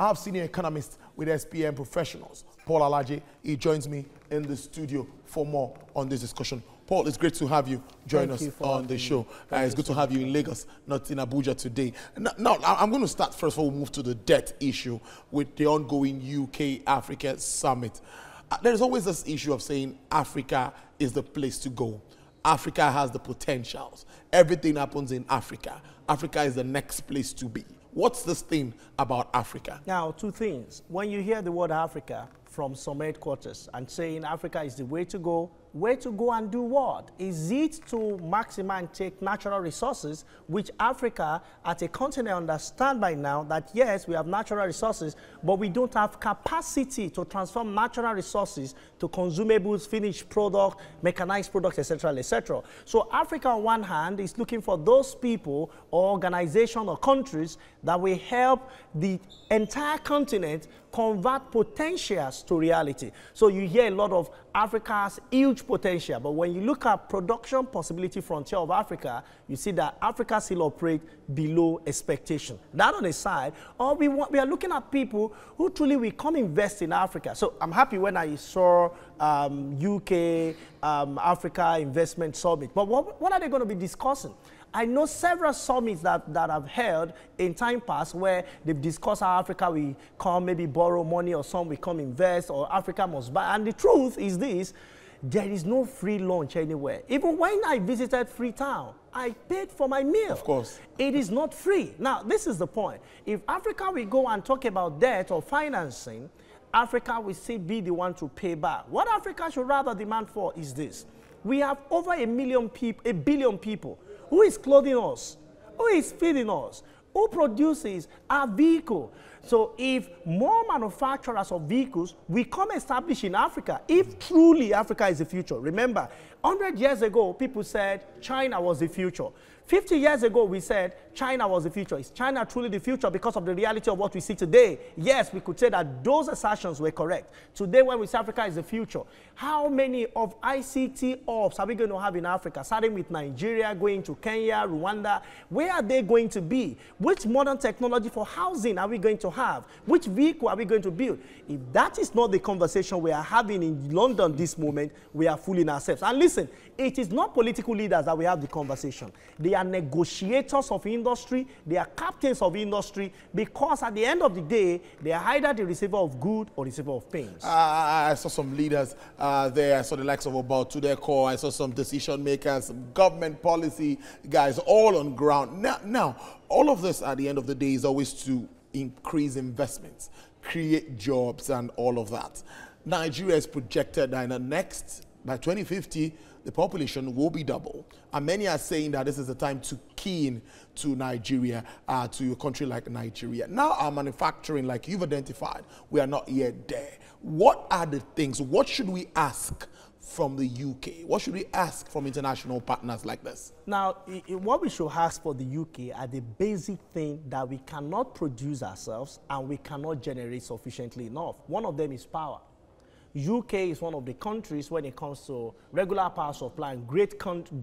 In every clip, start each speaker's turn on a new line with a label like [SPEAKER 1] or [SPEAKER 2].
[SPEAKER 1] I have senior economist with SPM Professionals, Paul Alaje. He joins me in the studio for more on this discussion. Paul, it's great to have you join
[SPEAKER 2] Thank
[SPEAKER 1] us
[SPEAKER 2] you
[SPEAKER 1] on the show. Uh, it's good to have you in Lagos, not in Abuja today. Now, now, I'm going to start first of all, move to the debt issue with the ongoing UK Africa summit. Uh, there's always this issue of saying Africa is the place to go. Africa has the potentials. Everything happens in Africa. Africa is the next place to be. What's this thing about Africa?
[SPEAKER 2] Now, two things. When you hear the word Africa from some headquarters and saying Africa is the way to go, where to go and do what? Is it to maximize and take natural resources, which Africa, at a continent, understand by now that yes, we have natural resources, but we don't have capacity to transform natural resources to consumables, finished product, mechanized products, etc., etc. So Africa, on one hand, is looking for those people or organizations or countries that will help the entire continent convert potentials to reality. So you hear a lot of Africa's huge potential, but when you look at production possibility frontier of Africa, you see that Africa still operate below expectation. That on the side, or we, want, we are looking at people who truly will come invest in Africa. So I'm happy when I saw um, UK um, Africa Investment Summit. But what, what are they going to be discussing? I know several summits that, that I've held in time past where they've discussed how Africa will come, maybe borrow money, or some will come invest, or Africa must buy. And the truth is this there is no free lunch anywhere. Even when I visited Freetown, I paid for my meal.
[SPEAKER 1] Of course.
[SPEAKER 2] It is not free. Now, this is the point. If Africa will go and talk about debt or financing, Africa will still be the one to pay back. What Africa should rather demand for is this. We have over a million people, a billion people. Who is clothing us? Who is feeding us? Who produces our vehicle? So if more manufacturers of vehicles will come establish in Africa, if truly Africa is the future, remember, 100 years ago, people said China was the future. 50 years ago, we said China was the future. Is China truly the future because of the reality of what we see today? Yes, we could say that those assertions were correct. Today, when we say Africa is the future, how many of ICT ops are we going to have in Africa, starting with Nigeria, going to Kenya, Rwanda? Where are they going to be? Which modern technology for housing are we going to have? Which vehicle are we going to build? If that is not the conversation we are having in London this moment, we are fooling ourselves. And listen, it is not political leaders that we have the conversation. They are negotiators of industry, they are captains of industry, because at the end of the day, they are either the receiver of good or receiver of pains.
[SPEAKER 1] Uh, I saw some leaders uh, there. I saw the likes of about to their core. I saw some decision makers, government policy guys, all on ground. Now, now, all of this at the end of the day is always to increase investments, create jobs, and all of that. Nigeria is projected that in the next, by 2050, the population will be double. And many are saying that this is the time to key in to Nigeria, uh, to a country like Nigeria. Now, our manufacturing, like you've identified, we are not yet there. What are the things? What should we ask from the UK? What should we ask from international partners like this?
[SPEAKER 2] Now, what we should ask for the UK are the basic thing that we cannot produce ourselves and we cannot generate sufficiently enough. One of them is power. UK is one of the countries when it comes to regular power supply and great,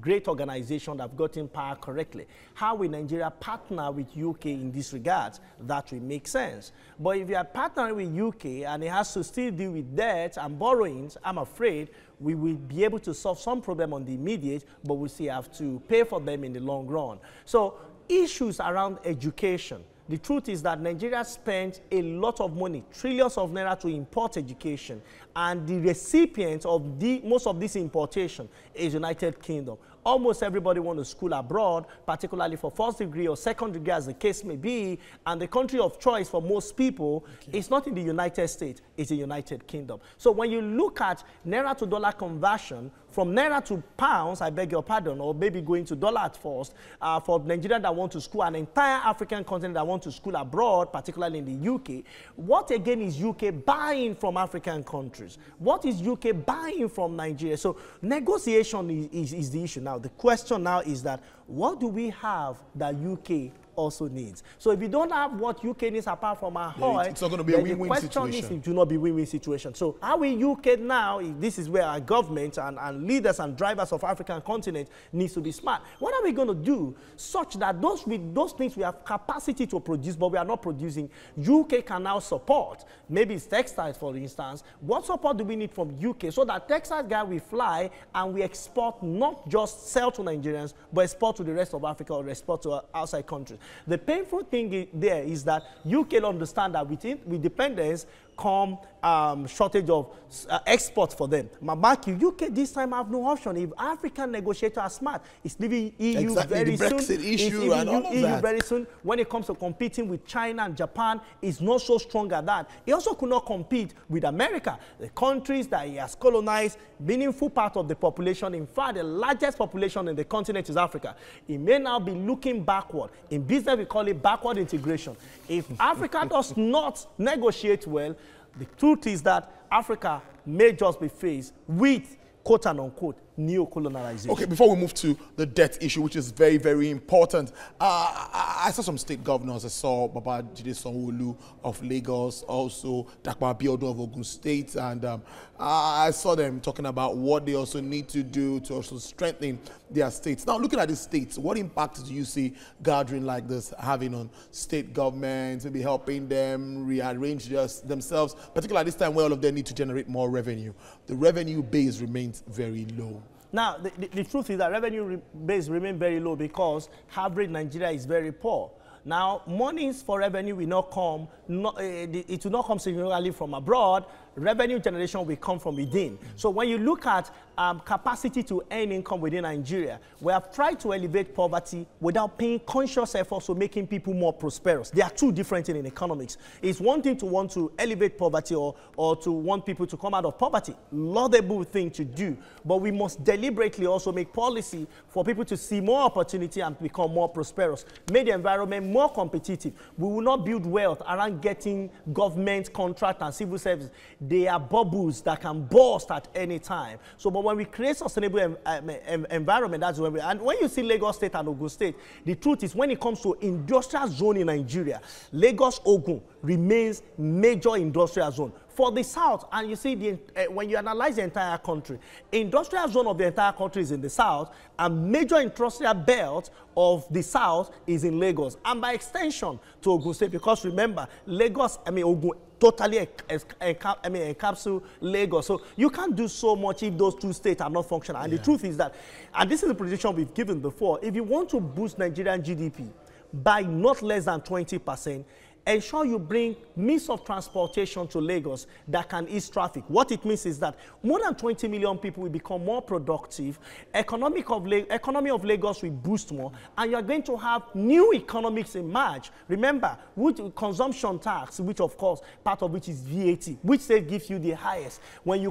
[SPEAKER 2] great organization that have gotten power correctly. How will Nigeria partner with UK in this regard? That will make sense. But if you are partnering with UK and it has to still deal with debt and borrowings, I'm afraid we will be able to solve some problem on the immediate, but we still have to pay for them in the long run. So issues around education, the truth is that Nigeria spent a lot of money, trillions of naira to import education, and the recipient of the, most of this importation is United Kingdom. Almost everybody wants to school abroad, particularly for first degree or second degree, as the case may be. And the country of choice for most people is not in the United States, it's the United Kingdom. So when you look at naira to dollar conversion, from naira to pounds, I beg your pardon, or maybe going to dollar at first, uh, for Nigeria that want to school, an entire African continent that want to school abroad, particularly in the UK, what again is UK buying from African countries? What is UK buying from Nigeria? So negotiation is, is, is the issue. Now, the question now is that what do we have that UK also needs. So if you don't have what UK needs apart from our oil,
[SPEAKER 1] it's not going to be a win-win
[SPEAKER 2] situation. The question is it will not be win-win situation. So how will UK now, this is where our government and, and leaders and drivers of African continent needs to be smart. What are we going to do such that those, with those things we have capacity to produce, but we are not producing, UK can now support, maybe it's textiles for instance, what support do we need from UK so that textiles guy will fly and we export, not just sell to Nigerians, but export to the rest of Africa or export to outside countries. The painful thing there is that UK understand that within, with dependence, come um, shortage of uh, exports for them. Mamaki, UK this time have no option. If African negotiators are smart, it's leaving EU
[SPEAKER 1] exactly,
[SPEAKER 2] very
[SPEAKER 1] the Brexit
[SPEAKER 2] soon.
[SPEAKER 1] issue and
[SPEAKER 2] EU,
[SPEAKER 1] all of
[SPEAKER 2] EU
[SPEAKER 1] that.
[SPEAKER 2] very soon. When it comes to competing with China and Japan, it's not so strong at that. He also could not compete with America, the countries that he has colonized, meaningful part of the population. In fact, the largest population in the continent is Africa. He may now be looking backward. In business, we call it backward integration. If Africa does not negotiate well, the truth is that Africa may just be faced with quote and unquote neo-colonialization.
[SPEAKER 1] Okay, before we move to the debt issue, which is very, very important, uh, I, I saw some state governors. I saw Babajide Sanwo-Olu of Lagos, also Dapo Abiodun of Ogun State, and um, I saw them talking about what they also need to do to also strengthen their states. Now, looking at the states, what impact do you see gathering like this having on state governments, maybe helping them rearrange themselves, particularly at this time where all of them need to generate more revenue? The revenue base remains very low.
[SPEAKER 2] Now, the, the, the, truth is that revenue re base remain very low because average Nigeria is very poor. Now, monies for revenue will not come, not, uh, it will not come significantly from abroad. Revenue generation will come from within. So when you look at um, capacity to earn income within Nigeria, we have tried to elevate poverty without paying conscious efforts to making people more prosperous. They are two different things in economics. It's one thing to want to elevate poverty or, or to want people to come out of poverty. Laudable thing to do. But we must deliberately also make policy for people to see more opportunity and become more prosperous. Make the environment more competitive. We will not build wealth around getting government contract and civil service. They are bubbles that can burst at any time. So, but when we create sustainable em, em, environment, that's when we, and when you see Lagos State and Ogun State, the truth is when it comes to industrial zone in Nigeria, Lagos Ogun remains major industrial zone for the south and you see the, uh, when you analyze the entire country industrial zone of the entire country is in the south and major industrial belt of the south is in lagos and by extension to ogun state because remember lagos i mean ogun totally I mean, encapsule Lagos. So you can't do so much if those two states are not functional. And yeah. the truth is that, and this is the prediction we've given before, if you want to boost Nigerian GDP by not less than 20 percent, ensure you bring means of transportation to Lagos that can ease traffic. What it means is that more than 20 million people will become more productive, economic of economy of Lagos will boost more, and you're going to have new economics emerge. Remember, with consumption tax, which of course, part of which is VAT, which state gives you the highest. When you,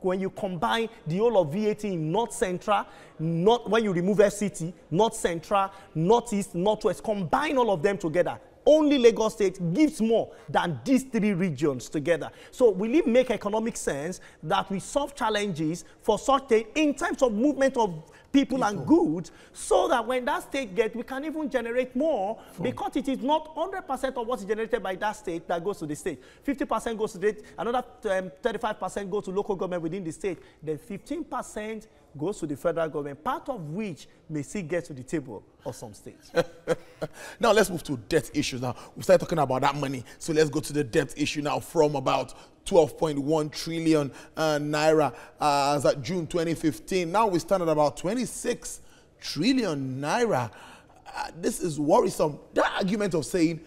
[SPEAKER 2] when you combine the whole of VAT in North Central, not when you remove FCT, North Central, Northeast, Northwest, combine all of them together, only Lagos State gives more than these three regions together. So will it make economic sense that we solve challenges for such a, in terms of movement of people, people, and goods so that when that state gets, we can even generate more because it is not 100% of what is generated by that state that goes to the state. 50% goes to the state, another 35% um, goes to local government within the state, then 15% goes to the federal government, part of which may still get to the table of some states.
[SPEAKER 1] now let's move to debt issues. Now we started talking about that money, so let's go to the debt issue now. From about 12.1 trillion uh, naira uh, as at June 2015, now we stand at about 26 trillion naira. Uh, this is worrisome. That argument of saying,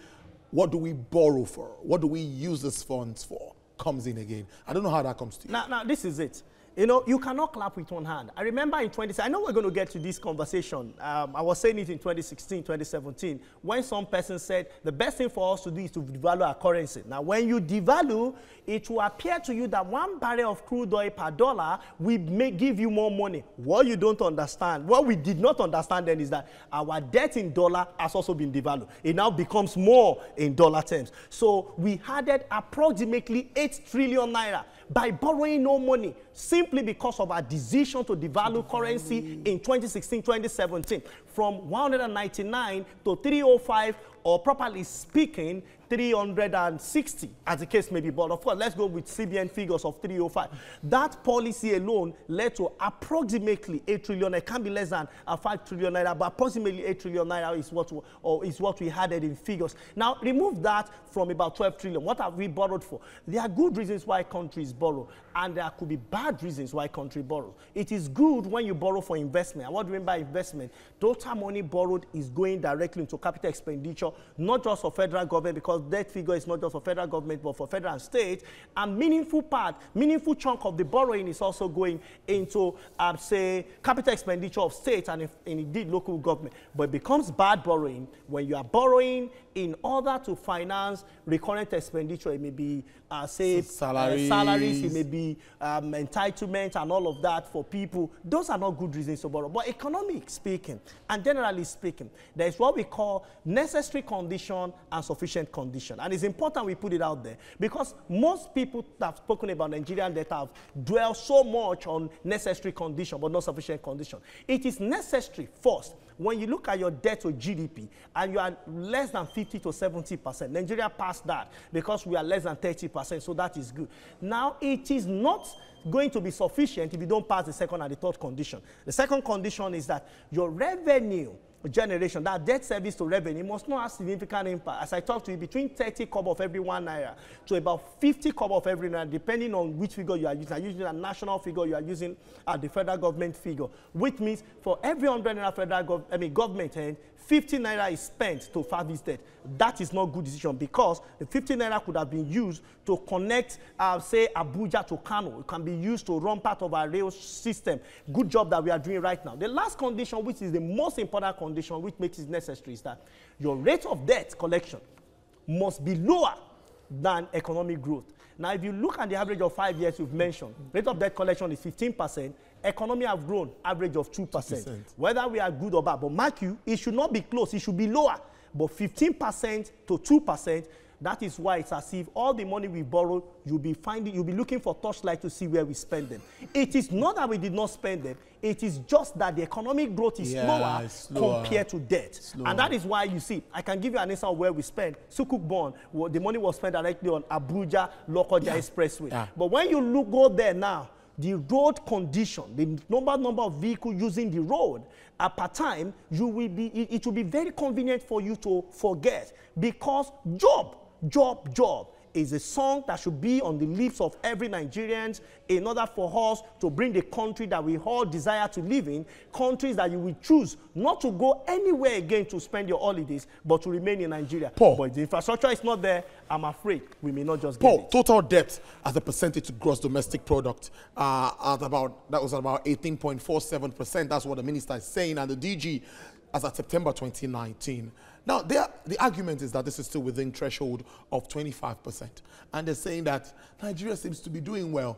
[SPEAKER 1] what do we borrow for? What do we use these funds for? Comes in again. I don't know how that comes to you.
[SPEAKER 2] Now, now this is it. You know, you cannot clap with one hand. I remember in 20, I know we're going to get to this conversation. Um, I was saying it in 2016, 2017, when some person said the best thing for us to do is to devalue our currency. Now, when you devalue, it will appear to you that one barrel of crude oil per dollar will make, give you more money. What you don't understand, what we did not understand then is that our debt in dollar has also been devalued. It now becomes more in dollar terms. So we added approximately 8 trillion naira by borrowing no money. Simply because of our decision to devalue currency in 2016, 2017 from 199 to 305 or properly speaking 360 as the case may be but of course let's go with cbn figures of 305 that policy alone led to approximately 8 trillion it can be less than uh, 5 trillion naira but approximately 8 trillion naira is what or is what we had in figures. Now remove that from about 12 trillion. What have we borrowed for? There are good reasons why countries borrow and there could be bad reasons why country borrows it is good when you borrow for investment. And what do you mean by investment? Total money borrowed is going directly into capital expenditure not just for federal government because debt figure is not just for federal government, but for federal and state. And meaningful part, meaningful chunk of the borrowing is also going into, um, say, capital expenditure of states and, if, and indeed local government. But it becomes bad borrowing when you are borrowing in order to finance recurrent expenditure. It may be, uh, say,
[SPEAKER 1] salaries.
[SPEAKER 2] Uh, salaries, it may be um, entitlement and all of that for people. Those are not good reasons to borrow. But economic speaking, and generally speaking, there is what we call necessary condition and sufficient condition. And it's important we put it out there because most people that have spoken about Nigerian debt have dwelled so much on necessary condition but not sufficient condition. It is necessary first when you look at your debt to GDP and you are less than 50 to 70 percent, Nigeria passed that because we are less than 30 percent, so that is good. Now, it is not going to be sufficient if you don't pass the second and the third condition. The second condition is that your revenue generation, that debt service to revenue must not have significant impact. As I talked to you, between 30 kobo of every one naira to about 50 kobo of every naira, depending on which figure you are using. Are you using a national figure, you are using uh, the federal government figure, which means for every 100 naira federal gov I mean, government end, 50 naira is spent to debt. That is not good decision because the 50 naira could have been used to connect, uh, say, Abuja to Kano. It can be used to run part of our rail system. Good job that we are doing right now. The last condition, which is the most important condition, which makes it necessary, is that your rate of debt collection must be lower than economic growth. Now, if you look at the average of five years you've mentioned, rate of debt collection is 15 percent, economy have grown average of 2%. 2%. Whether we are good or bad, but mark you, it should not be close, it should be lower. But 15% to 2%, that is why it's as if all the money we borrow, you'll be finding, you'll be looking for torchlight to see where we spend them. It is not that we did not spend them, it is just that the economic growth is yeah, slower, slower, compared to debt. Slower. And that is why you see, I can give you an answer of where we spend. Sukuk Bond, well, the money was spent directly on Abuja Lokoja yeah. Expressway. Yeah. But when you look go there now, the road condition, the number number of vehicles using the road at per time, you will be, it, it will be very convenient for you to forget. Because job, job, job is a song that should be on the lips of every Nigerian in order for us to bring the country that we all desire to live in, countries that you will choose not to go anywhere again to spend your holidays, but to remain in Nigeria.
[SPEAKER 1] Paul,
[SPEAKER 2] but the infrastructure is not there. I'm afraid we may not just
[SPEAKER 1] Paul,
[SPEAKER 2] get it.
[SPEAKER 1] total debt as a percentage to gross domestic product uh, at about that was about 18.47 percent. That's what the minister is saying, and the DG as at September 2019. Now, the argument is that this is still within threshold of 25%. And they're saying that Nigeria seems to be doing well.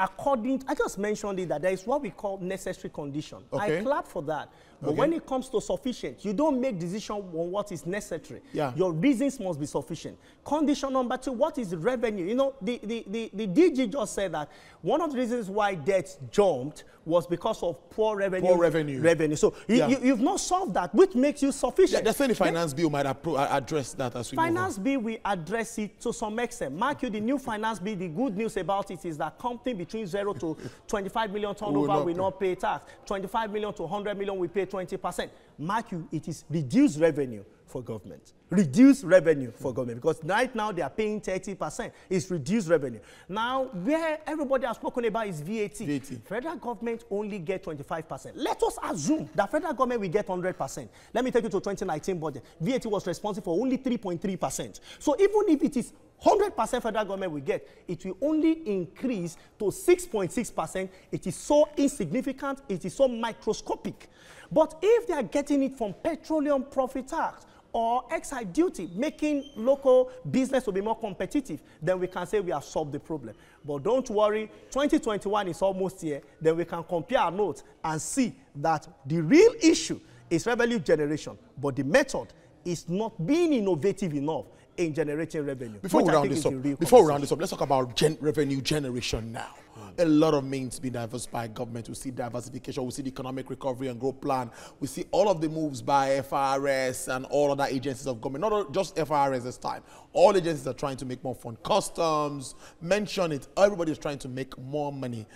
[SPEAKER 2] According, I just mentioned it that there is what we call necessary condition. Okay. I clap for that. But okay. when it comes to sufficient, you don't make decision on what is necessary.
[SPEAKER 1] Yeah.
[SPEAKER 2] Your reasons must be sufficient. Condition number two, what is the revenue? You know, the, the, the, the DG just said that one of the reasons why debt jumped was because of poor revenue.
[SPEAKER 1] Poor revenue.
[SPEAKER 2] Revenue. So yeah. you, have not solved that, which makes you sufficient. Yeah,
[SPEAKER 1] the finance bill might uh, address that as we
[SPEAKER 2] Finance bill will address it to some extent. Mark you, the new finance bill, the good news about it is that company between 0 to 25 million turnover will not, will not pay tax. 25 million to 100 million will pay 20%. Mark you, it is reduced revenue for government. Reduced revenue for government because right now they are paying 30%. It's reduced revenue. Now, where everybody has spoken about is VAT.
[SPEAKER 1] VAT.
[SPEAKER 2] Federal government only get 25%. Let us assume that federal government will get 100%. Let me take you to 2019 budget. VAT was responsible for only 3.3%. So even if it is 100% federal government will get, it will only increase to 6.6%. It is so insignificant, it is so microscopic. But if they are getting it from petroleum profit tax or excise duty, making local business to be more competitive, then we can say we have solved the problem. But don't worry, 2021 is almost here. Then we can compare our notes and see that the real issue is revenue generation, but the method is not being innovative enough in generating revenue.
[SPEAKER 1] Before we round this up, before we round this up, let's talk about gen- revenue generation now. A lot of means being diversified by government. We see diversification, we see the economic recovery and growth plan. We see all of the moves by FRS and all other agencies of government, not just FRS this time. All agencies are trying to make more fund. Customs, mention it. Everybody is trying to make more money.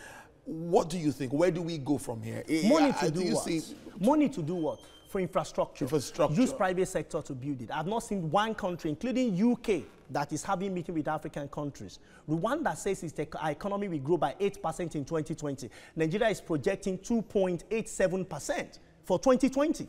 [SPEAKER 1] What do you think? Where do we go from here? Eh,
[SPEAKER 2] Money to do,
[SPEAKER 1] you
[SPEAKER 2] what?
[SPEAKER 1] see-
[SPEAKER 2] Money to do what? For infrastructure.
[SPEAKER 1] Infrastructure.
[SPEAKER 2] Use private sector to build it. I've not seen one country, including UK, that is having meeting with African countries. Rwanda says its economy will grow by 8% in 2020. Nigeria is projecting 2.87% for 2020.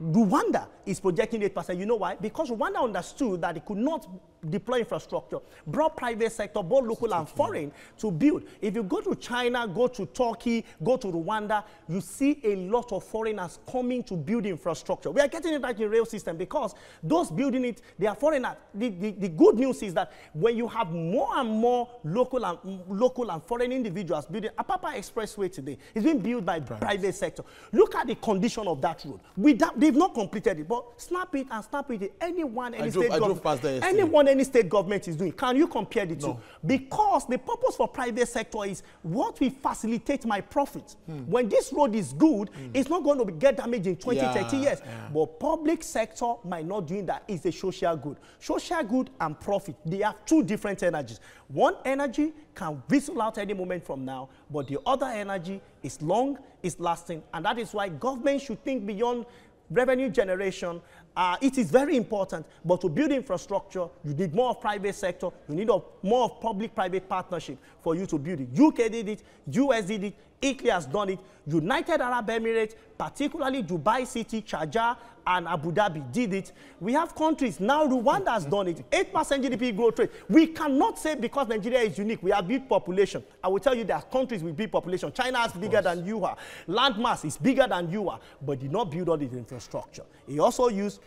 [SPEAKER 2] Rwanda is projecting 8%. You know why? Because Rwanda understood that it could not deploy infrastructure, brought private sector, both local and foreign, to build. If you go to China, go to Turkey, go to Rwanda, you see a lot of foreigners coming to build infrastructure. We are getting it like in rail system because those building it, they are foreigners. The, the, the good news is that when you have more and more local and local and foreign individuals building Apapa Expressway today, it's being built by private sector. Look at the condition of that road. Without, they've not completed it, but snap it and snap it. Anyone, any
[SPEAKER 1] drove-
[SPEAKER 2] state
[SPEAKER 1] I drove past there yesterday.
[SPEAKER 2] Anyone, any state government is doing. Can you compare the two? Because the purpose for private sector is what will facilitate my profit. Hmm. When this road is good, hmm. it's not going to be, get damaged in 20,
[SPEAKER 1] Yeah,
[SPEAKER 2] 30 years.
[SPEAKER 1] yeah.
[SPEAKER 2] But public sector might not doing that. It's a social good. Social good and profit, they have two different energies. One energy can whistle out any moment from now, but the other energy is long, is lasting, and that is why government should think beyond revenue generation. Uh, it is very important, but to build infrastructure, you need more of private sector, you need of, more of public-private partnership for you to build it. UK did it, US did it, Italy has done it, United Arab Emirates, particularly Dubai City, Sharjah, and Abu Dhabi did it. We have countries, now Rwanda has done it, 8% GDP growth rate. We cannot say because Nigeria is unique, we have big population. I will tell you there are countries with big population. China is bigger than you are. Land mass is bigger than you are, but did not build all the infrastructure. He also used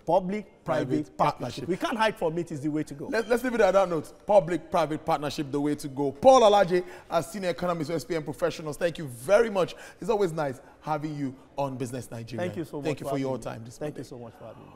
[SPEAKER 2] public-private partnership. We can't hide from it is the way to go.
[SPEAKER 1] Let, let's leave it at that note. Public-private partnership, the way to go. Paul Alaje, as senior economist with SPM Professionals, thank you very much. It's always nice having you on Business Nigeria.
[SPEAKER 2] Thank you so much.
[SPEAKER 1] Thank you for
[SPEAKER 2] having
[SPEAKER 1] your time this
[SPEAKER 2] Thank
[SPEAKER 1] Monday.
[SPEAKER 2] you so much for having me.